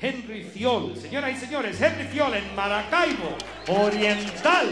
Henry Fiol. Señoras y señores, Henry Fiol en Maracaibo, Oriental.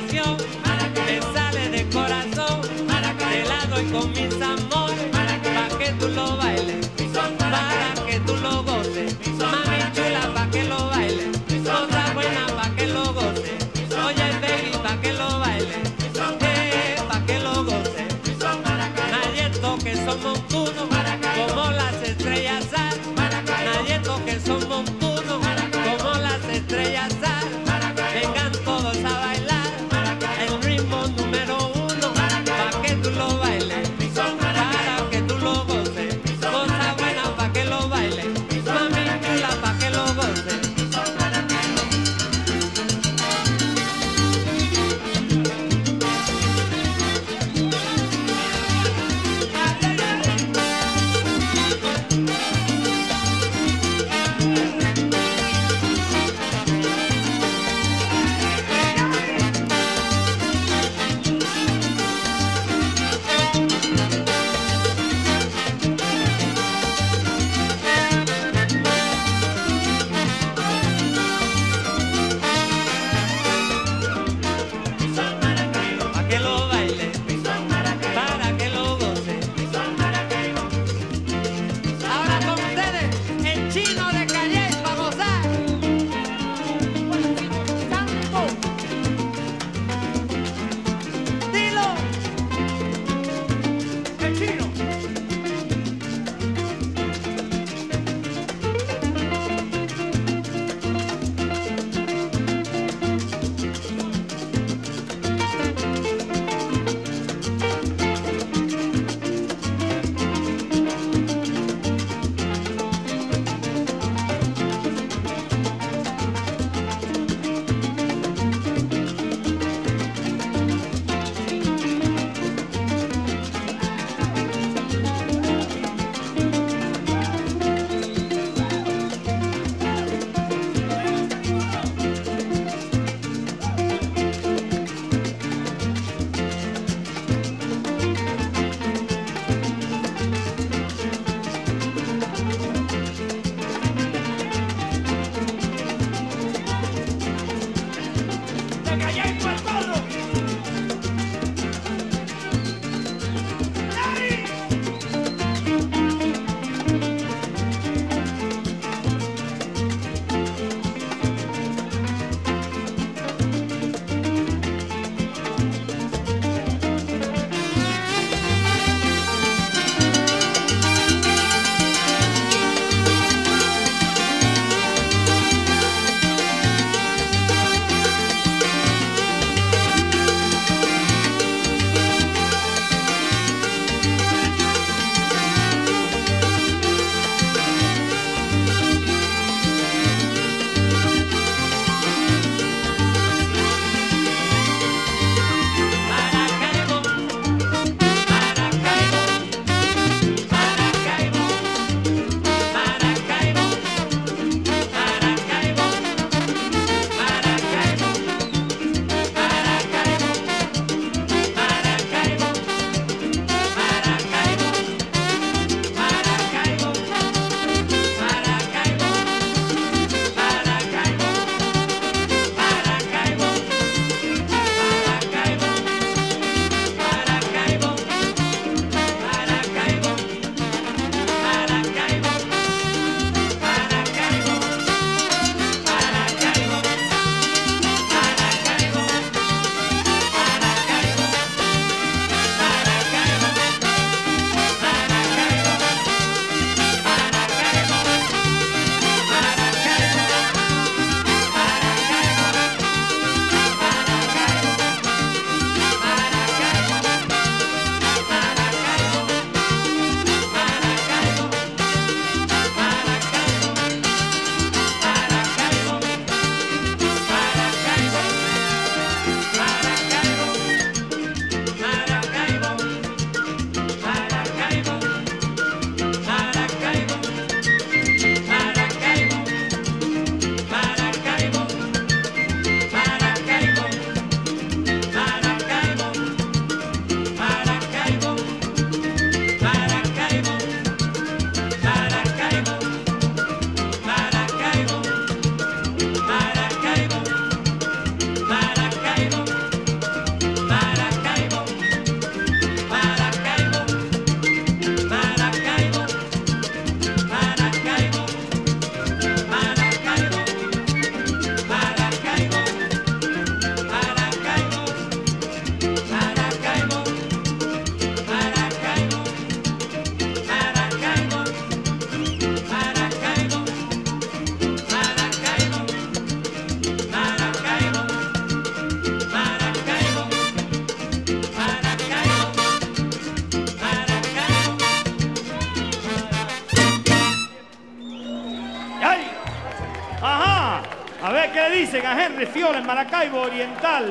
desesperación. Dicen a Henry en Maracaibo Oriental.